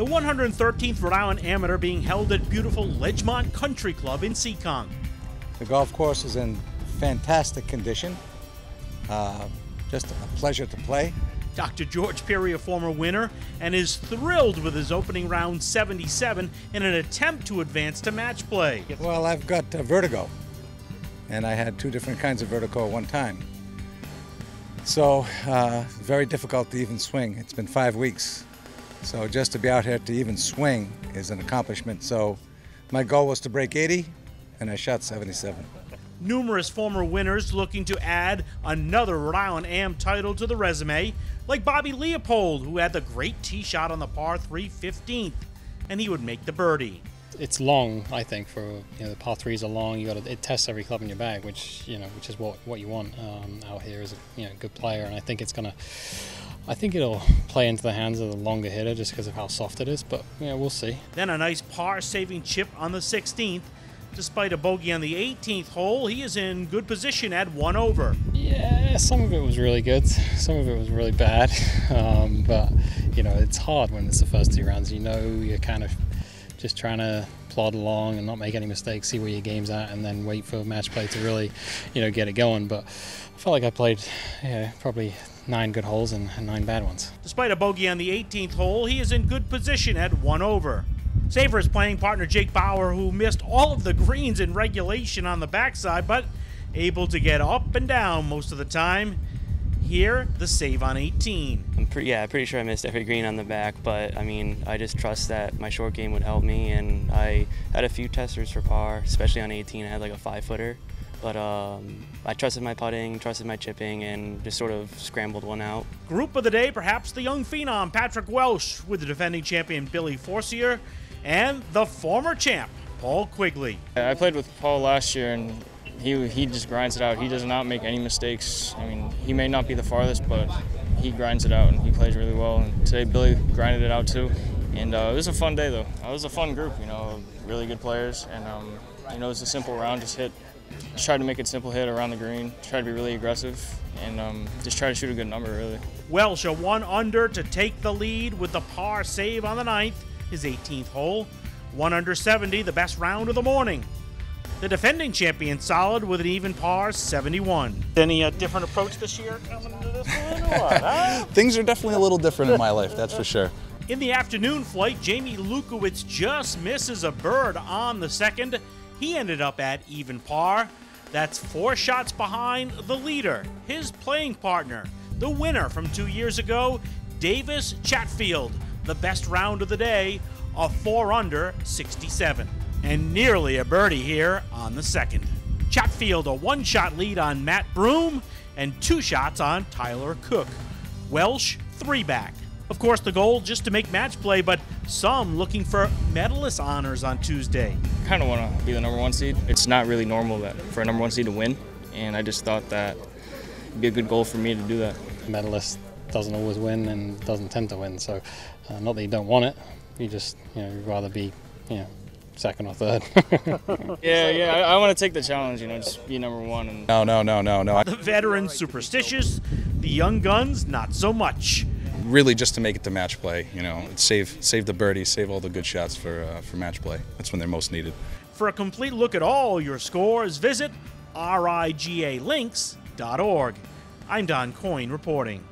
The 113th Rhode Island Amateur being held at beautiful Ledgemont Country Club in Seekonk. The golf course is in fantastic condition. Uh, just a pleasure to play. Dr. George Perry, a former winner, and is thrilled with his opening round 77 in an attempt to advance to match play. Well, I've got uh, vertigo, and I had two different kinds of vertigo at one time. So, uh, very difficult to even swing. It's been five weeks. So, just to be out here to even swing is an accomplishment. So, my goal was to break 80, and I shot 77 numerous former winners looking to add another Rhode Island AM title to the resume, like Bobby Leopold, who had the great tee shot on the par 3 15th, and he would make the birdie. It's long, I think, for you know the par threes are long. You got to it tests every club in your bag, which you know which is what what you want um, out here as a you know good player, and I think it's gonna. I think it'll play into the hands of the longer hitter just because of how soft it is, but yeah, we'll see. Then a nice par saving chip on the 16th Despite a bogey on the 18th hole, he is in good position at one over. Yeah, some of it was really good, some of it was really bad. Um, but, you know, it's hard when it's the first two rounds. You know, you're kind of just trying to plod along and not make any mistakes, see where your game's at, and then wait for match play to really, you know, get it going. But I felt like I played, yeah, probably nine good holes and nine bad ones. Despite a bogey on the 18th hole, he is in good position at one over. Save for his playing partner Jake Bauer, who missed all of the greens in regulation on the backside, but able to get up and down most of the time. Here, the save on 18. I'm pretty, yeah, pretty sure I missed every green on the back, but I mean, I just trust that my short game would help me, and I had a few testers for par, especially on 18. I had like a five footer, but um, I trusted my putting, trusted my chipping, and just sort of scrambled one out. Group of the day, perhaps the young phenom Patrick Welch with the defending champion Billy Forcier and the former champ, Paul Quigley. I played with Paul last year, and he, he just grinds it out. He does not make any mistakes. I mean, he may not be the farthest, but he grinds it out, and he plays really well. And today, Billy grinded it out too. And uh, it was a fun day, though. It was a fun group, you know, really good players. And, um, you know, it was a simple round, just hit, just try to make it simple hit around the green, try to be really aggressive, and um, just try to shoot a good number, really. Welch a one under to take the lead with the par save on the ninth his 18th hole. 1 under 70, the best round of the morning. The defending champion solid with an even par 71. Any uh, different approach this year coming into this one or what? Huh? Things are definitely a little different in my life, that's for sure. In the afternoon flight, Jamie Lukowicz just misses a bird on the second. He ended up at even par. That's four shots behind the leader, his playing partner, the winner from two years ago, Davis Chatfield the best round of the day, a 4 under 67. And nearly a birdie here on the second. Chatfield a one shot lead on Matt Broom and two shots on Tyler Cook. Welch, three back. Of course, the goal just to make match play, but some looking for medalist honors on Tuesday. Kind of want to be the number one seed. It's not really normal that for a number one seed to win, and I just thought that it'd be a good goal for me to do that. Medalist doesn't always win and doesn't tend to win. So, uh, not that you don't want it, you just you know you'd rather be you know second or third. yeah, yeah, I, I want to take the challenge. You know, just be number one. And... No, no, no, no, no. The veterans superstitious, the young guns not so much. Really, just to make it to match play. You know, save save the birdies, save all the good shots for uh, for match play. That's when they're most needed. For a complete look at all your scores, visit rigalinks.org. I'm Don Coyne reporting.